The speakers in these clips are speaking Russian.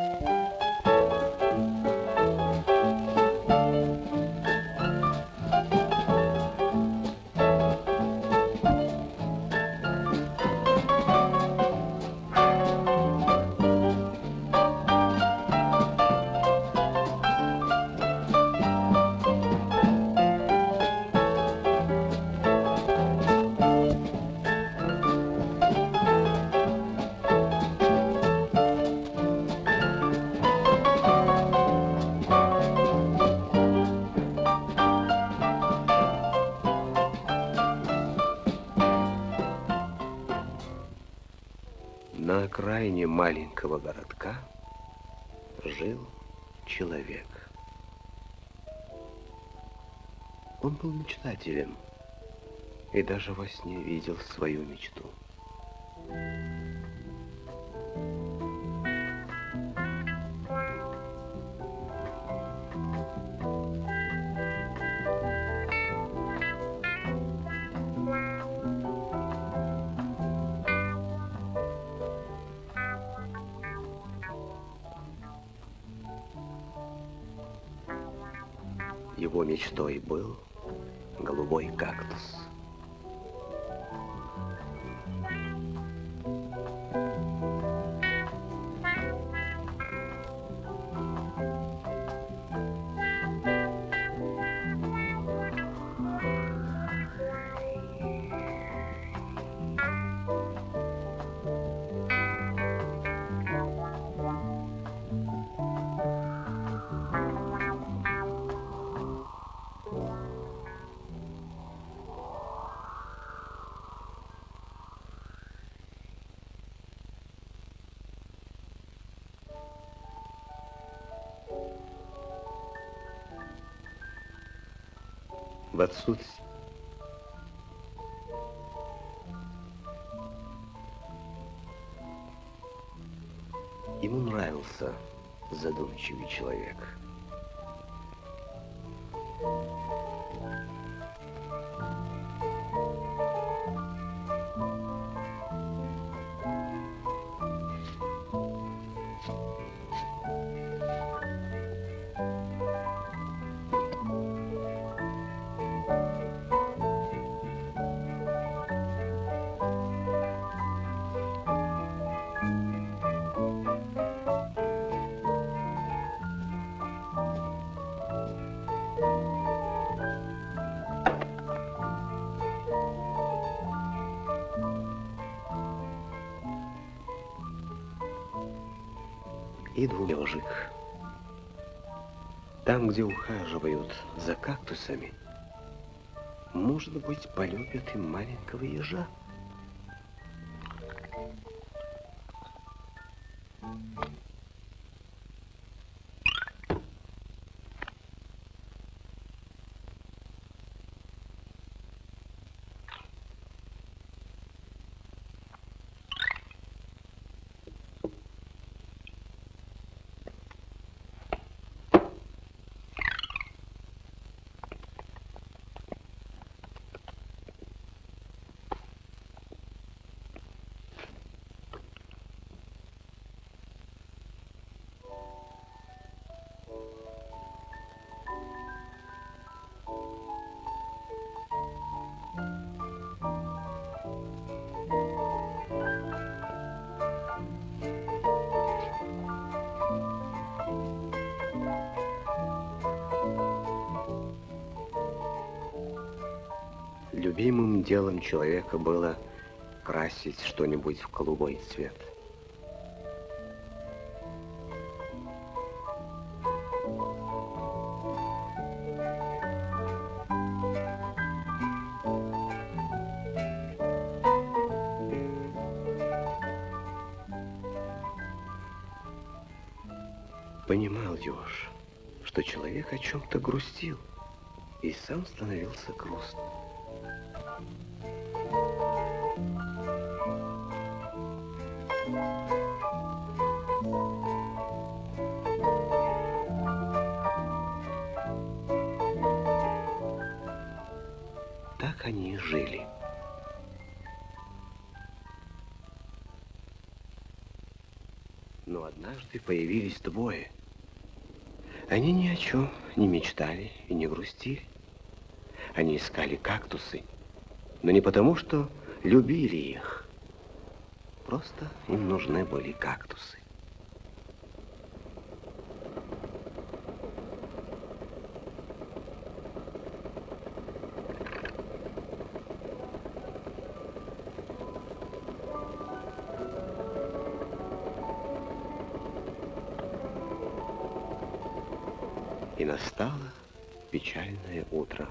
you На окраине маленького городка жил человек. Он был мечтателем и даже во сне видел свою мечту. Его мечтой был голубой кактус. В отсутствие Ему нравился задумчивый человек. И двулежик. Там, где ухаживают за кактусами, может быть, полюбят и маленького ежа. Любимым делом человека было красить что-нибудь в голубой цвет. Понимал Ёж, что человек о чем-то грустил, и сам становился грустным. Так они жили. Но однажды появились двое. Они ни о чем не мечтали и не грустили. Они искали кактусы, но не потому, что любили их. Просто им нужны были кактусы. Настало печальное утро.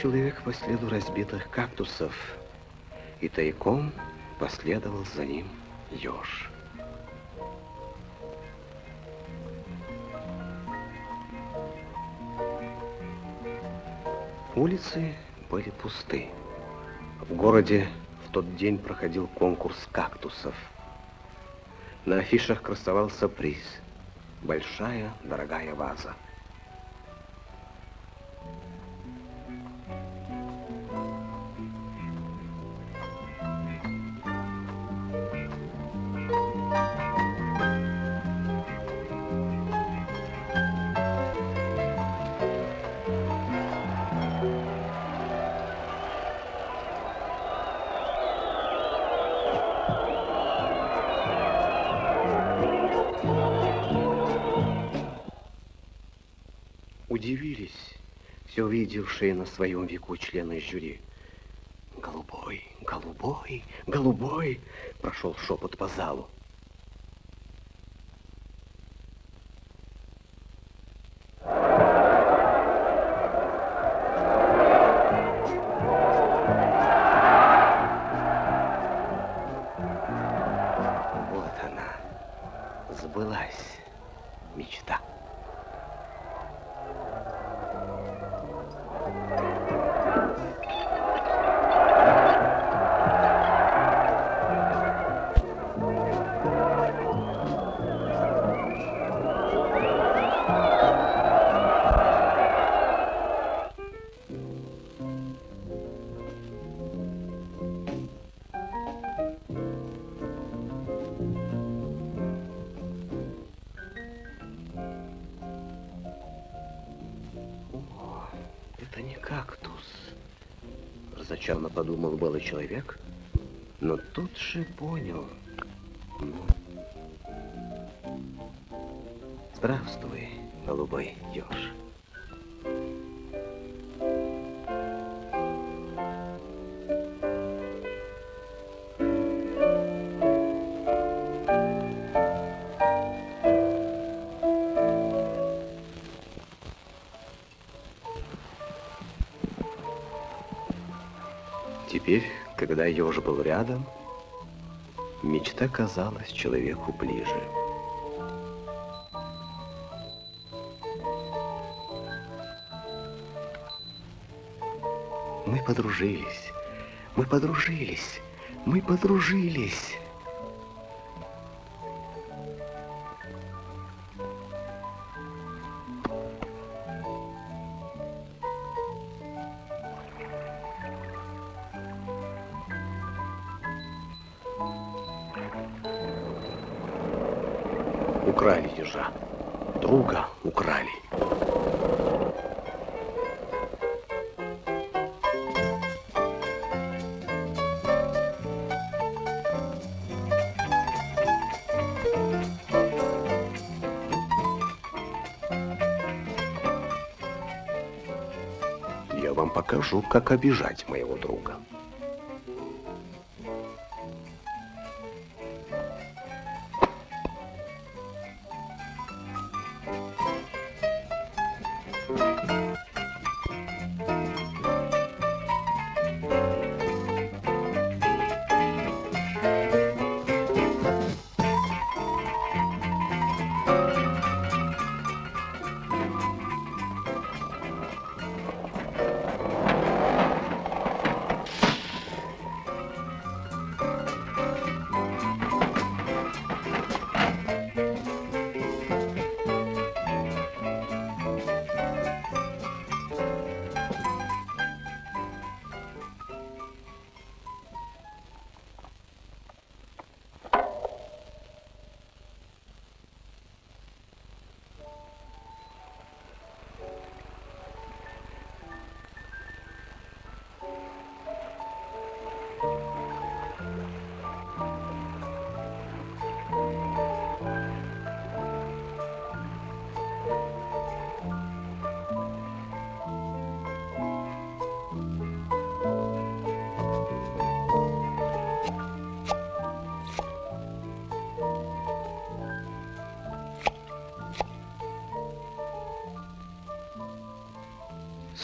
Человек по следу разбитых кактусов, и тайком последовал за ним еж. Улицы были пусты. В городе в тот день проходил конкурс кактусов. На афишах красовался приз. Большая, дорогая ваза. Все увидевшие на своем веку члены жюри. Голубой, голубой, голубой, прошел шепот по залу. Разочарно подумал белый человек, но тут же понял. Ну. Здравствуй, голубой еж. Теперь, когда еж был рядом, мечта казалась человеку ближе. Мы подружились, мы подружились, мы подружились. украли ежа. Друга украли. Я вам покажу, как обижать моего друга.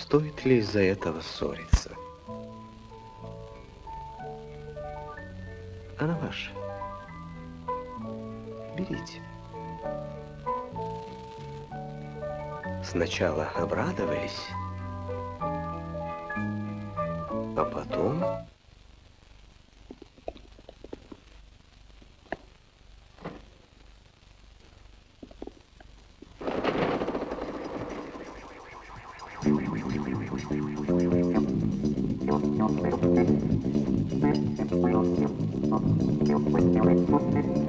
Стоит ли из-за этого ссориться? Она ваша. Берите. Сначала обрадовались, а потом... Thank you.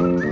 Mm-hmm.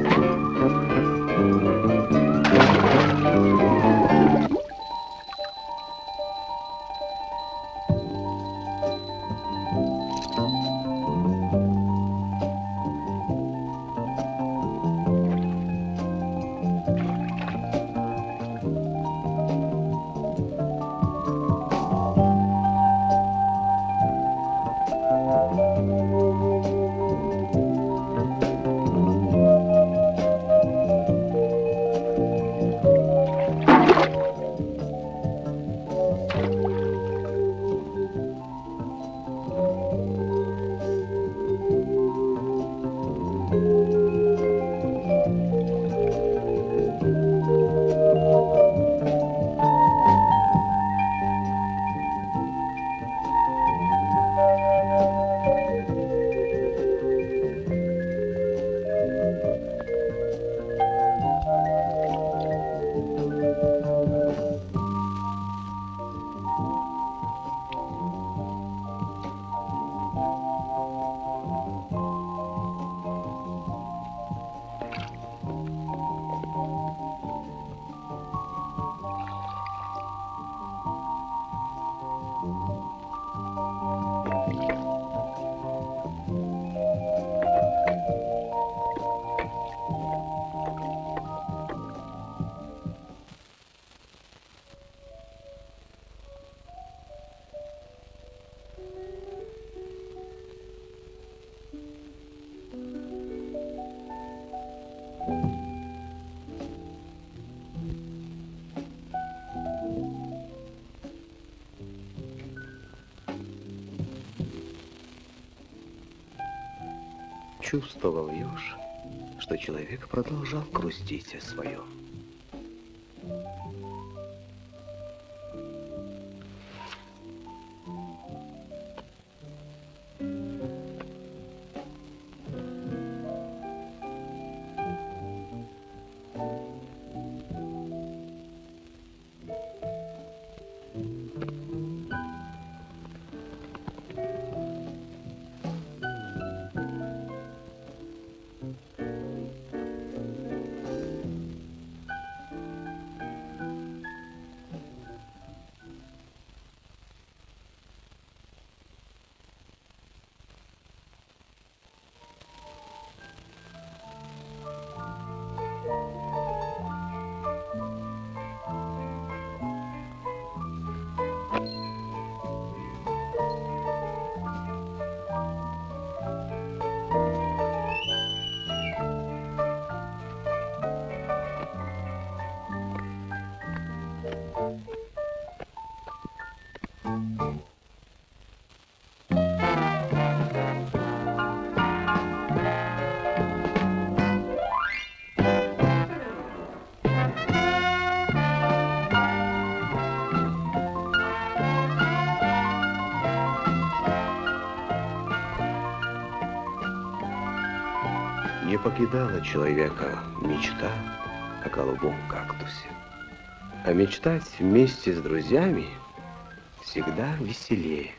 Чувствовал Ёж, что человек продолжал грустить о своем. Покидала человека мечта о голубом кактусе. А мечтать вместе с друзьями всегда веселее.